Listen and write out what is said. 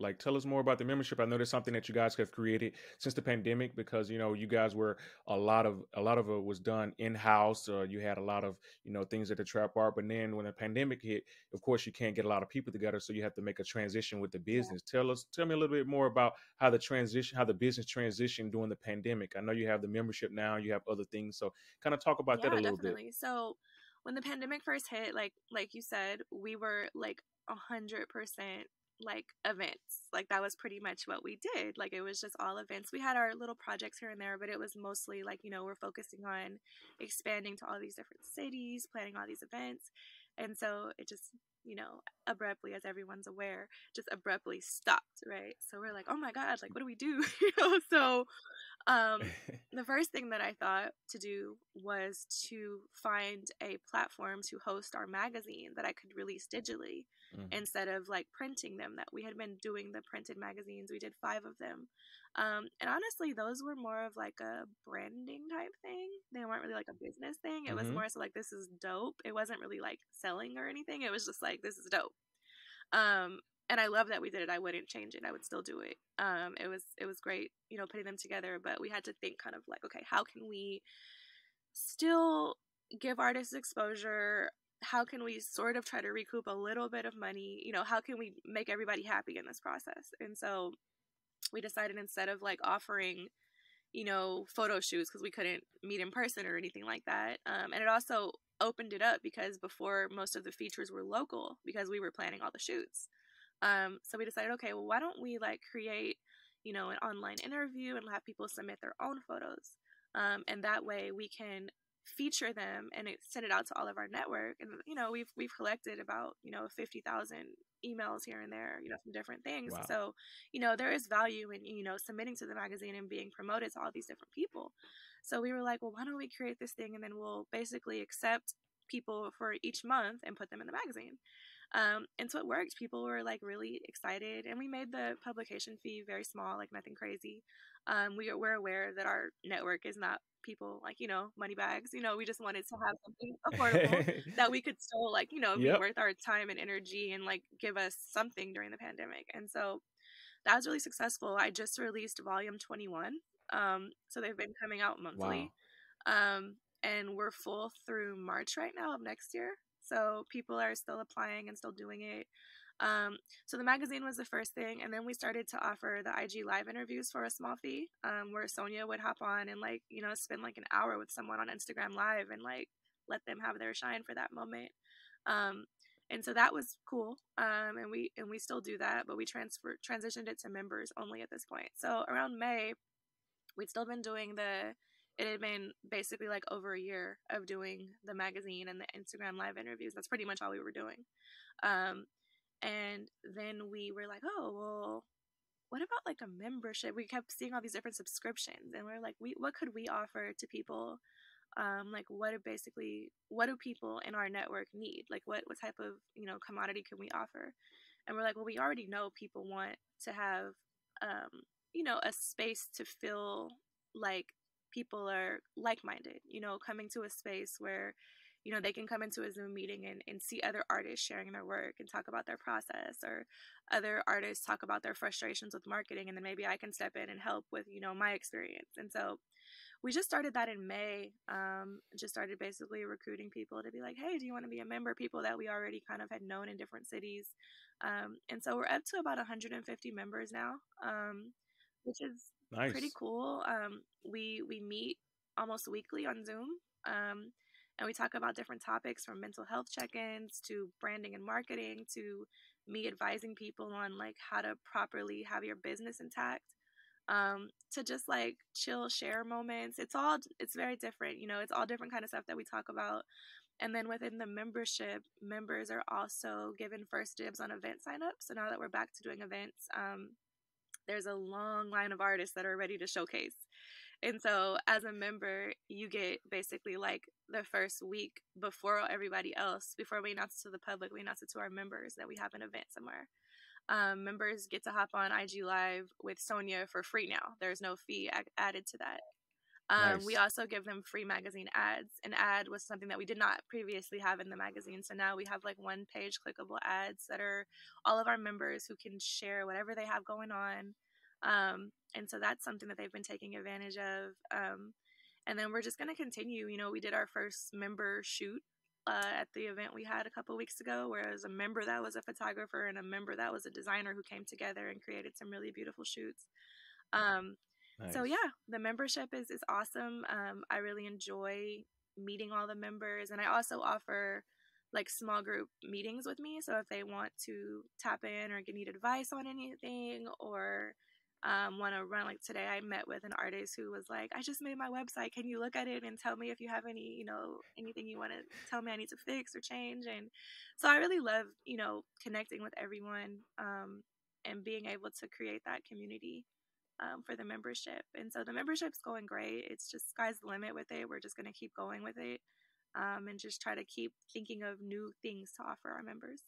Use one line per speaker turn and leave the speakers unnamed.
like tell us more about the membership i know there's something that you guys have created since the pandemic because you know you guys were a lot of a lot of it was done in-house uh, you had a lot of you know things at the trap bar but then when the pandemic hit of course you can't get a lot of people together so you have to make a transition with the business yeah. tell us tell me a little bit more about how the transition how the business transitioned during the pandemic i know you have the membership now you have other things so kind of talk about yeah, that a little definitely.
bit so when the pandemic first hit like like you said we were like a hundred percent like events. Like that was pretty much what we did. Like it was just all events. We had our little projects here and there, but it was mostly like, you know, we're focusing on expanding to all these different cities, planning all these events. And so it just, you know, abruptly, as everyone's aware, just abruptly stopped, right? So we're like, oh my God, like, what do we do? you know, so um, the first thing that I thought to do was to find a platform to host our magazine that I could release digitally mm-hmm. instead of like printing them. That we had been doing the printed magazines, we did five of them. Um, and honestly, those were more of like a branding type thing. They weren't really like a business thing. It mm-hmm. was more so like, this is dope. It wasn't really like selling or anything. It was just like, this is dope. Um, and I love that we did it. I wouldn't change it. I would still do it. Um, it was it was great, you know, putting them together. But we had to think kind of like, okay, how can we still give artists exposure? How can we sort of try to recoup a little bit of money? You know, how can we make everybody happy in this process? And so we decided instead of like offering, you know, photo shoots because we couldn't meet in person or anything like that. Um, and it also opened it up because before most of the features were local because we were planning all the shoots. Um, so we decided, okay, well, why don't we like create, you know, an online interview and have people submit their own photos. Um, and that way we can feature them and send it out to all of our network. And you know, we've we've collected about you know fifty thousand emails here and there, you know, from different things. Wow. So you know, there is value in you know submitting to the magazine and being promoted to all these different people. So we were like, well, why don't we create this thing and then we'll basically accept people for each month and put them in the magazine. Um, and so it worked. People were like really excited, and we made the publication fee very small, like nothing crazy. Um, we we're aware that our network is not people like you know money bags. You know, we just wanted to have something affordable that we could still like you know yep. be worth our time and energy and like give us something during the pandemic. And so that was really successful. I just released volume twenty one. Um, so they've been coming out monthly. Wow. Um, and we're full through March right now of next year. So people are still applying and still doing it. Um, so the magazine was the first thing, and then we started to offer the IG live interviews for a small fee, um, where Sonia would hop on and like you know spend like an hour with someone on Instagram live and like let them have their shine for that moment. Um, and so that was cool, um, and we and we still do that, but we transfer transitioned it to members only at this point. So around May, we'd still been doing the it had been basically like over a year of doing the magazine and the Instagram live interviews. That's pretty much all we were doing. Um, and then we were like, oh, well, what about like a membership? We kept seeing all these different subscriptions, and we are like, we what could we offer to people? Um, like what do basically what do people in our network need? Like what what type of you know commodity can we offer? And we're like, well, we already know people want to have um, you know a space to feel like people are like minded, you know, coming to a space where, you know, they can come into a Zoom meeting and, and see other artists sharing their work and talk about their process, or other artists talk about their frustrations with marketing. And then maybe I can step in and help with, you know, my experience. And so we just started that in May. Um, just started basically recruiting people to be like, hey, do you want to be a member? People that we already kind of had known in different cities. Um, and so we're up to about 150 members now, um, which is Nice. Pretty cool. Um, we we meet almost weekly on Zoom. Um, and we talk about different topics from mental health check-ins to branding and marketing to me advising people on like how to properly have your business intact um, to just like chill share moments it's all it's very different you know it's all different kind of stuff that we talk about and then within the membership members are also given first dibs on event signups so now that we're back to doing events um, there's a long line of artists that are ready to showcase. And so as a member, you get basically like the first week before everybody else, before we announce it to the public, we announce it to our members that we have an event somewhere. Um, members get to hop on IG Live with Sonia for free now. There's no fee added to that. Um,
Nice.
we also give them free magazine ads. An ad was something that we did not previously have in the magazine. So now we have like one page clickable ads that are all of our members who can share whatever they have going on. Um, and so that's something that they've been taking advantage of. Um, and then we're just going to continue. You know, we did our first member shoot uh, at the event we had a couple weeks ago, where it was a member that was a photographer and a member that was a designer who came together and created some really beautiful shoots. Um, so yeah, the membership is is awesome. Um, I really enjoy meeting all the members, and I also offer like small group meetings with me. So if they want to tap in or get need advice on anything, or um, want to run like today, I met with an artist who was like, "I just made my website. Can you look at it and tell me if you have any, you know, anything you want to tell me I need to fix or change?" And so I really love, you know, connecting with everyone um, and being able to create that community um, for the membership. And so the membership's going great. It's just sky's the limit with it. We're just going to keep going with it um, and just try to keep thinking of new things to offer our members.